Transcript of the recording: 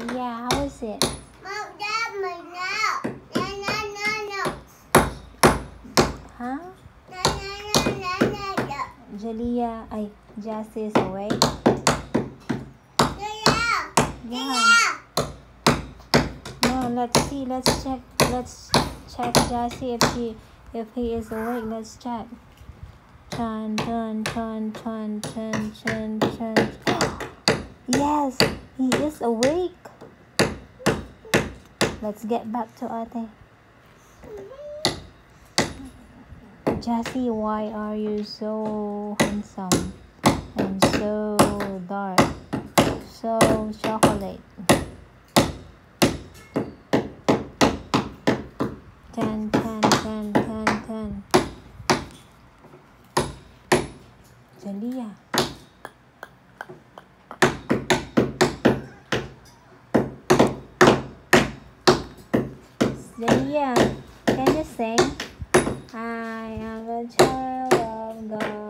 Yeah, how is it? Mom, Dad, my now. No, no, no, no. Huh? No, no, no, no, no, no. Jaliyah, ay, Jassy is awake. No, no. Yeah. No, let's see. Let's check. Let's check Jassy if he if he is awake. Let's check. Turn, turn, turn, turn, turn, turn, turn. yes, he is awake. Let's get back to Ate. Jassy, why are you so handsome and so dark, so chocolate? Ten, ten, ten, ten, ten. Yeah, can you sing? I am a child of God.